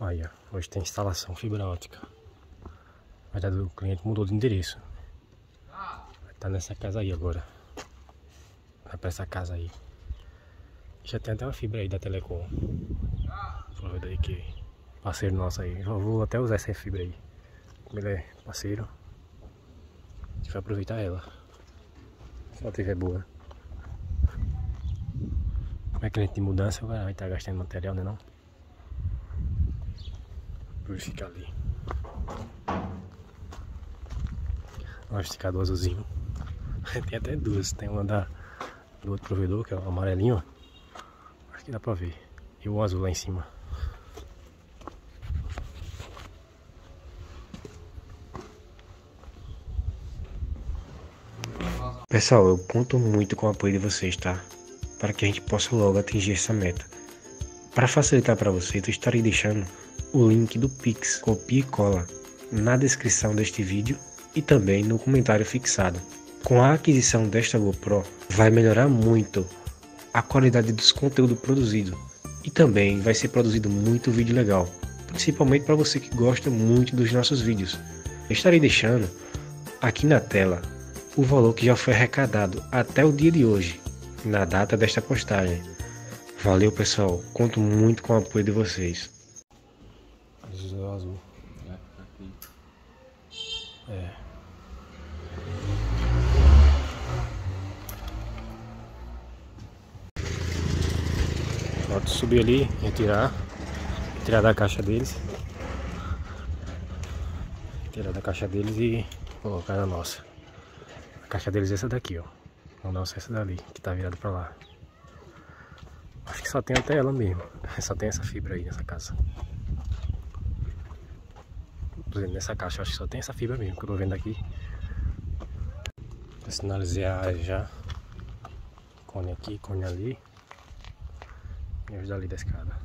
Olha, hoje tem instalação fibra ótica. Mas do cliente mudou de endereço. Vai tá nessa casa aí agora. Vai pra essa casa aí. Já tem até uma fibra aí da Telecom. Provedor aí que parceiro nosso aí. Já vou até usar essa fibra aí. Como ele é parceiro. A gente vai aproveitar ela. Se ela tiver boa. Como é cliente de mudança, o vai estar gastando material, né não? Por ficar ali. Um esticador azulzinho. Tem até duas. Tem uma da, do outro provedor, que é o amarelinho. Acho que dá pra ver. E o azul lá em cima. Pessoal, eu conto muito com o apoio de vocês, tá? Para que a gente possa logo atingir essa meta. Para facilitar para vocês, eu estarei deixando o link do Pix, copia e cola, na descrição deste vídeo e também no comentário fixado. Com a aquisição desta GoPro, vai melhorar muito a qualidade dos conteúdos produzidos e também vai ser produzido muito vídeo legal, principalmente para você que gosta muito dos nossos vídeos. Eu estarei deixando aqui na tela o valor que já foi arrecadado até o dia de hoje, na data desta postagem. Valeu pessoal, conto muito com o apoio de vocês. Azul. É, aqui. É. Pronto, subir ali, retirar, tirar da caixa deles, tirar da caixa deles e colocar na nossa. A caixa deles é essa daqui, ó. A nossa é essa dali, que tá virada pra lá. Acho que só tem até ela mesmo. Só tem essa fibra aí nessa casa. Por exemplo, nessa caixa acho que só tem essa fibra mesmo que eu tô vendo aqui. Eu sinalizei a área já. Cone aqui, cone ali. E os dali da escada.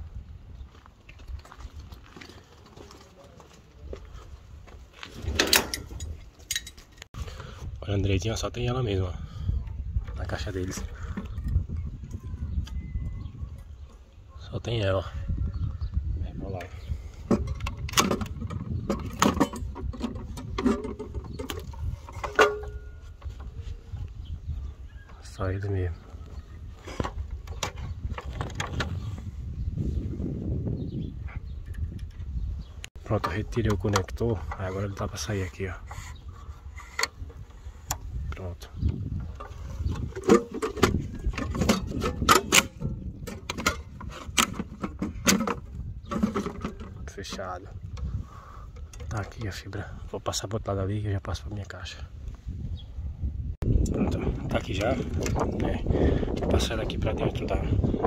Olha direitinho, só tem ela mesmo, Na caixa deles. Só tem ela. Vamos lá. Ele mesmo. Pronto, retirei o conector. Agora ele tá pra sair aqui, ó. Pronto. Fechado. Tá aqui a fibra. Vou passar pro outro lado ali que eu já passo pra minha caixa. Pronto, tá aqui já. É, vou passar daqui pra dentro da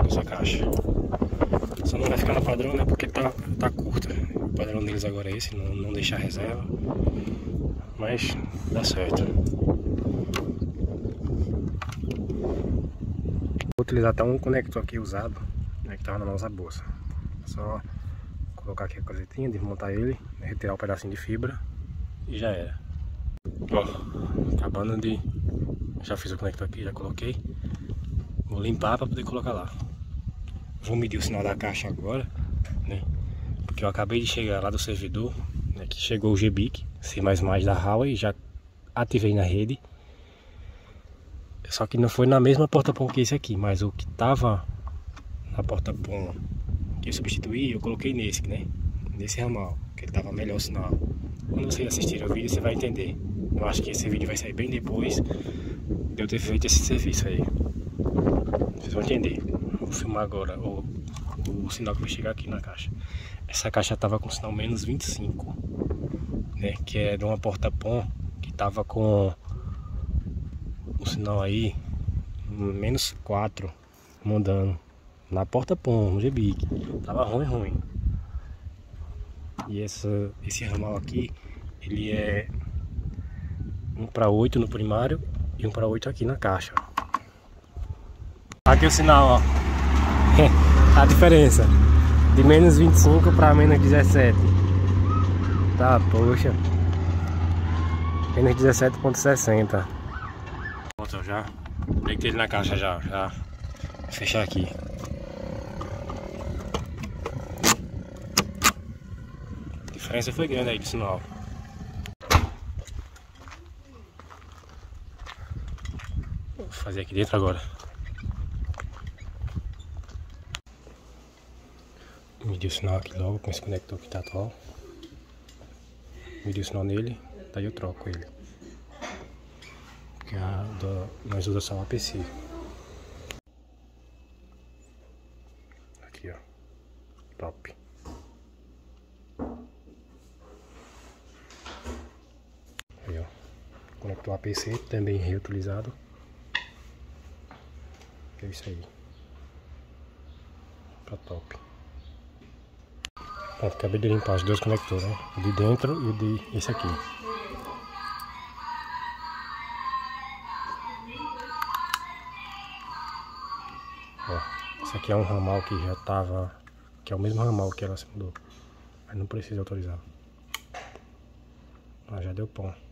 nossa caixa. Só não vai ficar no padrão, né? Porque tá, tá curta. O padrão deles agora é esse, não, não deixar reserva. Mas dá certo. Vou utilizar até um conector aqui usado, né, que tava na nossa bolsa. Só colocar aqui a cosetinha, desmontar ele, retirar o um pedacinho de fibra e já era. Ó, acabando de... Já fiz o conector aqui, já coloquei. Vou limpar para poder colocar lá. Vou medir o sinal da caixa agora, né? Porque eu acabei de chegar lá do servidor, né, que chegou o GBIC, C++ da Huawei, já ativei na rede. Só que não foi na mesma porta-pão que esse aqui, mas o que tava na porta-pão eu substituí, eu coloquei nesse, né? Nesse ramal, que ele tava melhor o sinal. Quando vocês assistirem o vídeo, você vai entender. Eu acho que esse vídeo vai sair bem depois de eu ter feito esse serviço aí. Vocês vão entender. Vou filmar agora o, o sinal que vai chegar aqui na caixa. Essa caixa tava com sinal menos 25, né? Que é de uma porta-pão que tava com o sinal aí menos 4 mandando na porta pom, no GBIC tava ruim ruim. E essa, esse ramal aqui ele é 1 para 8 no primário e 1 para 8 aqui na caixa. Aqui o sinal ó. A diferença. De menos 25 para menos 17 tá poxa. Menos 17.60 Pronto, já. Deitei ele na caixa já, já. Vou fechar aqui. Diferença foi grande aí do sinal. Vou fazer aqui dentro agora. Medi o sinal aqui logo com esse conector que tá atual. Medi o sinal nele, daí eu troco ele. Porque a do, nós usamos só o APC. Aqui ó. Top. Aí ó. Conector APC também reutilizado. É isso aí. Tá top. Pronto, acabei de limpar os dois conectores, né? O de dentro e o de esse aqui. Esse aqui é um ramal que já tava, que é o mesmo ramal que ela se mudou. Mas não precisa autorizar. Ó, já deu pão.